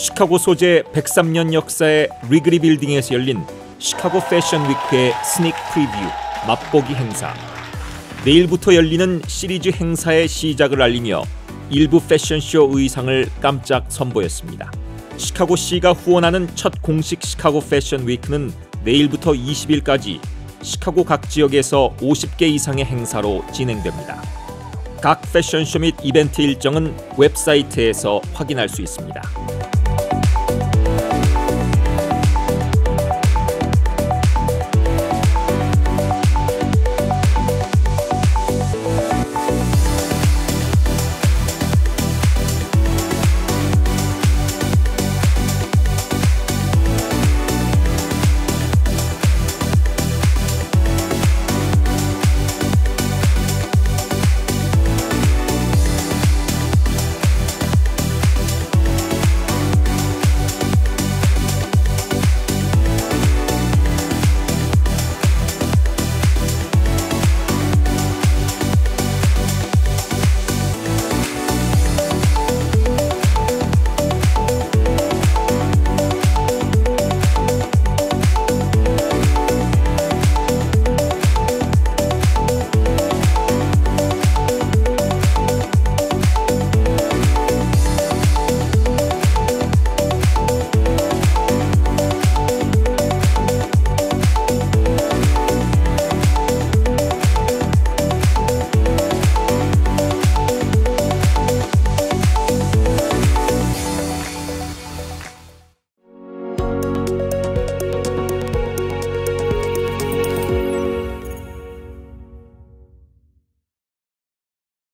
시카고 소재 103년 역사의 리글리 빌딩에서 열린 시카고 패션 위크의 sneak preview 맛보기 행사. 내일부터 열리는 시리즈 행사의 시작을 알리며 일부 패션쇼 의상을 깜짝 선보였습니다. 시카고시가 후원하는 첫 공식 시카고 패션 위크는 내일부터 20일까지 시카고 각 지역에서 50개 이상의 행사로 진행됩니다. 각 패션쇼 및 이벤트 일정은 웹사이트에서 확인할 수 있습니다.